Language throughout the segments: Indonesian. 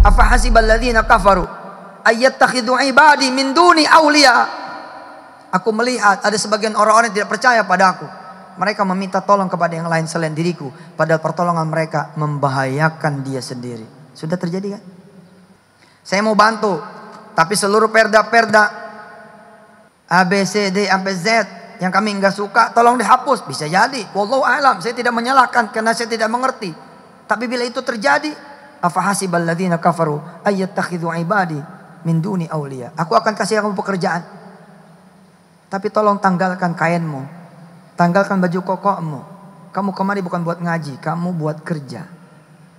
Afa hasibal ladzina kafaru ayyattakhidhu ibadi min duni awliya. Aku melihat ada sebagian orang-orang yang tidak percaya padaku. Mereka meminta tolong kepada yang lain selain diriku. Padahal pertolongan mereka membahayakan dia sendiri. Sudah terjadi kan? Saya mau bantu. Tapi seluruh perda-perda A, B, C, D, sampai Z yang kami enggak suka tolong dihapus. Bisa jadi. Wallahu alam. Saya tidak menyalahkan karena saya tidak mengerti. Tapi bila itu terjadi, afahasibal kafaru ayyattakhidhu ibadi min duni aulia. Aku akan kasih kamu pekerjaan. Tapi tolong tanggalkan kainmu. Tanggalkan baju kokokmu. Kamu kemari bukan buat ngaji, kamu buat kerja.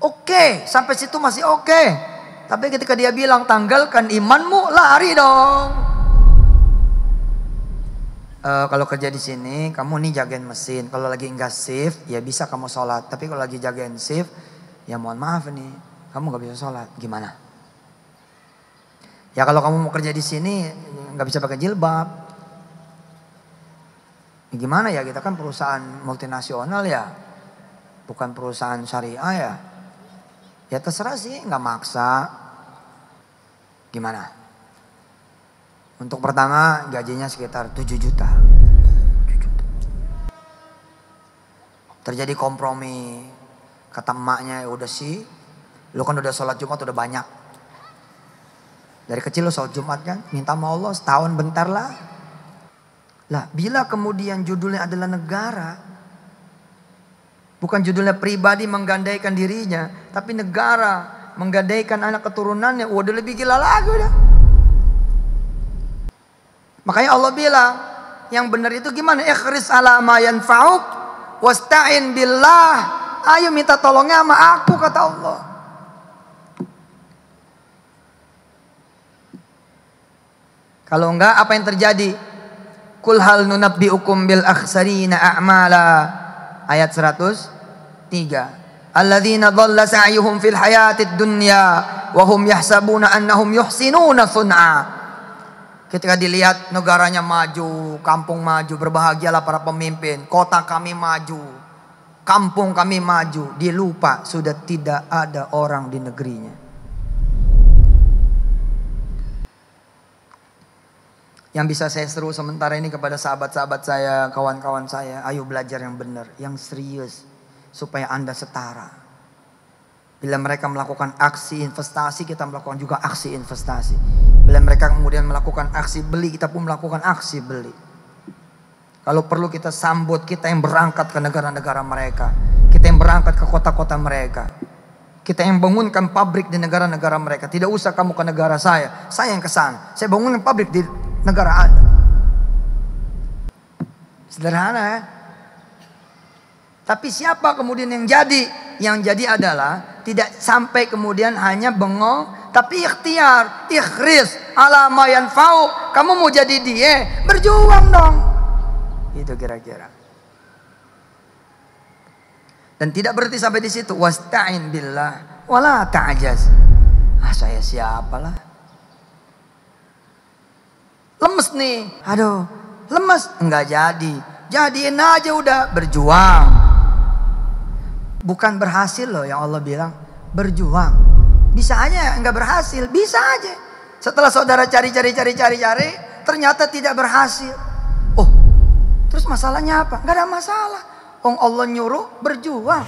Oke, sampai situ masih oke. Tapi ketika dia bilang tanggalkan imanmu, lari dong. Uh, kalau kerja di sini, kamu nih jagain mesin. Kalau lagi enggak shift, ya bisa kamu sholat. Tapi kalau lagi jagain shift, ya mohon maaf nih, kamu nggak bisa sholat. Gimana? Ya kalau kamu mau kerja di sini, nggak bisa pakai jilbab. Gimana ya kita kan perusahaan multinasional ya, bukan perusahaan syariah ya. Ya terserah sih, nggak maksa. Gimana? Untuk pertama gajinya sekitar 7 juta. 7 juta. Terjadi kompromi. Kata emaknya ya udah sih, lu kan udah sholat Jumat udah banyak. Dari kecil lu sholat Jumat kan, minta sama Allah setahun bentar lah. Lah, bila kemudian judulnya adalah negara, bukan judulnya pribadi menggandaikan dirinya, tapi negara menggandaikan anak keturunannya, udah lebih gila lagi udah. Makanya Allah bilang, yang benar itu gimana? Ikhris ala ma yanfa'uk wasta'in billah. Ayo minta tolongnya sama aku kata Allah. Kalau enggak apa yang terjadi? Kul hal nunabbi'ukum bil akhsarina a'mala. Ayat 103. Alladzina dhalla sa'yuhum fil hayatid dunya wa hum yahsabuna annahum yuhsinuna sun'a. Ketika dilihat negaranya maju, kampung maju, berbahagialah para pemimpin, kota kami maju, kampung kami maju, dia lupa sudah tidak ada orang di negerinya. Yang bisa saya seru sementara ini kepada sahabat-sahabat saya, kawan-kawan saya, ayo belajar yang benar, yang serius supaya Anda setara. Bila mereka melakukan aksi investasi, kita melakukan juga aksi investasi. Bila mereka kemudian melakukan aksi beli, kita pun melakukan aksi beli. Kalau perlu kita sambut kita yang berangkat ke negara-negara mereka. Kita yang berangkat ke kota-kota mereka. Kita yang bangunkan pabrik di negara-negara mereka. Tidak usah kamu ke negara saya. Saya yang ke sana. Saya bangunkan pabrik di negara. Sederhana ya. Tapi siapa kemudian yang jadi? Yang jadi adalah tidak sampai kemudian hanya bengong, tapi ikhtiar, ikhris, alama yang fau. Kamu mau jadi dia, berjuang dong. Itu kira-kira. Dan tidak berarti sampai di situ. Wasta'in billah, wala. Ah saya siapalah. Nih, aduh, lemes enggak jadi. Jadiin aja udah berjuang. Bukan berhasil loh yang Allah bilang, berjuang. Bisa aja enggak berhasil, bisa aja. Setelah saudara cari-cari cari-cari cari, ternyata tidak berhasil. Oh, terus masalahnya apa? Enggak ada masalah. Ong Allah nyuruh berjuang.